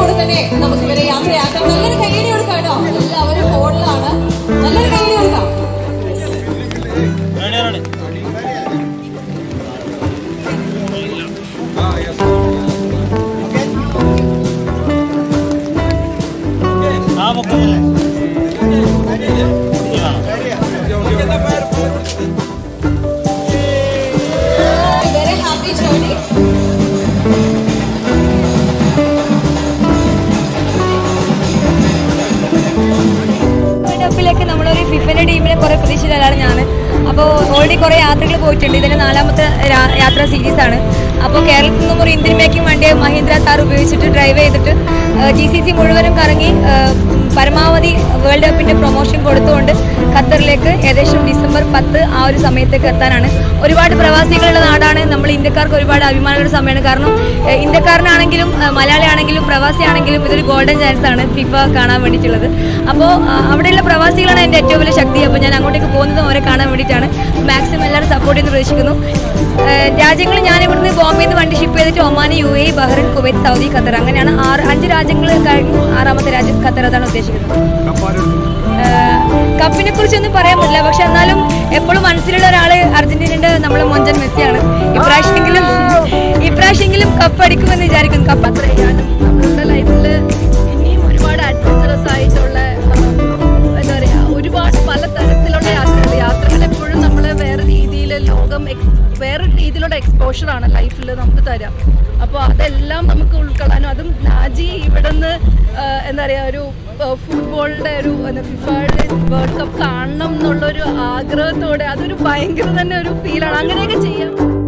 കൂടെ തന്നെ നമുക്ക് ഇവരെ യാത്രയാക്കാം കപ്പിലേക്ക് നമ്മളൊരു ഫിഫയുടെ ടീമിനെ കുറെ പ്രതീക്ഷിച്ചതാണ് ഞാൻ അപ്പോൾ ഓൾറെഡി കുറേ യാത്രകൾ പോയിട്ടുണ്ട്. ഇതിന്റെ നാലാമത്തെ യാത്ര യാത്രാ സീരീസ് ആണ്. അപ്പോൾ കേരളത്തിൽ നിന്നും ഒരു ഇന്ത്യൻ മേക്കിംഗ് വണ്ടി മഹീന്ദ്ര കാർ ഉപയോഗിച്ചിട്ട് ഡ്രൈവ് ചെയ്തിട്ട് ജി സി സി മുഴുവനും കറങ്ങി പരമാവധി വേൾഡ് കപ്പിന്റെ പ്രൊമോഷൻ കൊടുത്തുകൊണ്ട് ഖത്തറിലേക്ക് ഏകദേശം ഡിസംബർ പത്ത് ആ ഒരു സമയത്തേക്ക് എത്താനാണ്. ഒരുപാട് പ്രവാസികളുടെ നാടാണ്. നമ്മൾ ഇന്ത്യക്കാർക്ക് ഒരുപാട് അഭിമാനമുള്ള സമയമാണ്. കാരണം ഇന്ത്യക്കാരനാണെങ്കിലും ഇന്ത്യക്കാരനാണെങ്കിലും ആണെങ്കിലും മലയാളിയാണെങ്കിലും പ്രവാസിയാണെങ്കിലും ഇതൊരു ഗോൾഡൻ ചാൻസ് ആണ് ഫിഫ കാണാൻ വേണ്ടിയിട്ടുള്ളത്. അപ്പോൾ അവിടെയുള്ള പ്രവാസികളാണ് എന്റെ ഏറ്റവും വലിയ ശക്തി. അപ്പോൾ ഞാൻ അങ്ങോട്ടേക്ക് പോകുന്നതും അവരെ കാണാൻ വേണ്ടിയിട്ടാണ്. മാക്സിമം എല്ലാവരും സപ്പോർട്ട് ചെയ്ത് പ്രതീക്ഷിക്കുന്നു. രാജ്യങ്ങൾ ഞാൻ ഇവിടുന്ന് ബോംബെ നിന്ന് വണ്ടി ഷിപ്പ് ചെയ്തിട്ട് Oman U A Bahrain Kuwait Saudi Qatar അങ്ങനെയാണ് ആറ് അഞ്ച് രാജ്യങ്ങൾ കഴിഞ്ഞു ആറാമത്തെ രാജ്യം ഖത്തർ അതാണ് ഉദ്ദേശിക്കുന്നത്. കപ്പിനെ കുറിച്ചൊന്നും പറയാൻ പറ്റില്ല. പക്ഷെ എന്നാലും എപ്പോഴും മനസ്സിലുള്ള ഒരാൾ അർജന്റീനയുടെ നമ്മളെ മൊഞ്ചൻ മെസ്സിയാണ്. ഇപ്രാവശ്യമെങ്കിലും ഇപ്രാവശ്യമെങ്കിലും കപ്പ് അടിക്കുമെന്ന് വിചാരിക്കുന്നു. കപ്പ് അത്ര എക്സ്പോഷർ ലൈഫിൽ നമുക്ക് തരാം. അപ്പോൾ അതെല്ലാം നമുക്ക് ഉൾക്കൊള്ളാനും അതും നാജി ഇവിടെ നിന്ന് എന്താ പറയുക ഒരു ഫുട്ബോളിന്റെ ഒരു ഫിഫയുടെ വേൾഡ് കപ്പ് കാണണം എന്നുള്ളൊരു ആഗ്രഹത്തോടെ അതൊരു ഭയങ്കര തന്നെ ഒരു ഫീലാണ് അങ്ങനെയൊക്കെ ചെയ്യാം.